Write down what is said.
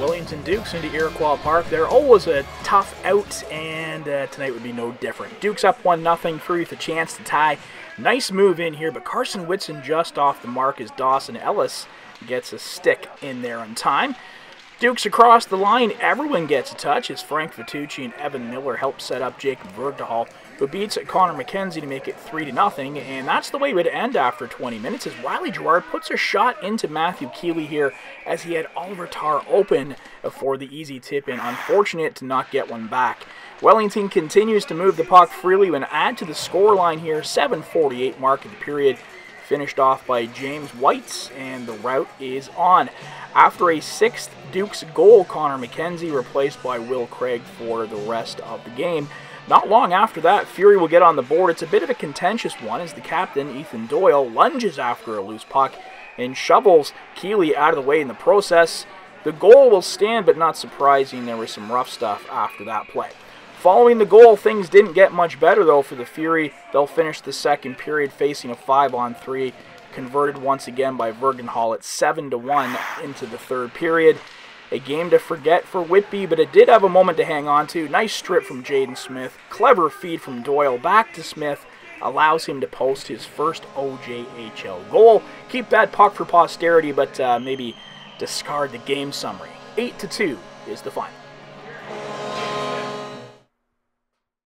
Wellington Dukes into Iroquois Park. They're always a tough out, and uh, tonight would be no different. Dukes up 1 0, Fury with a chance to tie. Nice move in here, but Carson Whitson just off the mark as Dawson Ellis gets a stick in there on time. Dukes across the line, everyone gets a touch as Frank Vitucci and Evan Miller help set up Jacob Vergdahal, who beats Connor McKenzie to make it 3 to nothing, and that's the way it would end after 20 minutes as Wiley Gerard puts a shot into Matthew Keeley here as he had Oliver Tarr open for the easy tip in. Unfortunate to not get one back. Wellington continues to move the puck freely and add to the scoreline here, 7:48 mark of the period finished off by James Whites, and the route is on. After a sixth Duke's goal, Connor McKenzie replaced by Will Craig for the rest of the game. Not long after that, Fury will get on the board. It's a bit of a contentious one as the captain, Ethan Doyle, lunges after a loose puck and shovels Keeley out of the way in the process. The goal will stand, but not surprising. There was some rough stuff after that play. Following the goal, things didn't get much better though for the Fury. They'll finish the second period facing a 5 on 3, converted once again by Vergenhall at 7 to 1 into the third period. A game to forget for Whitby, but it did have a moment to hang on to. Nice strip from Jaden Smith. Clever feed from Doyle back to Smith. Allows him to post his first OJHL goal. Keep that puck for posterity, but uh, maybe discard the game summary. 8 to 2 is the final.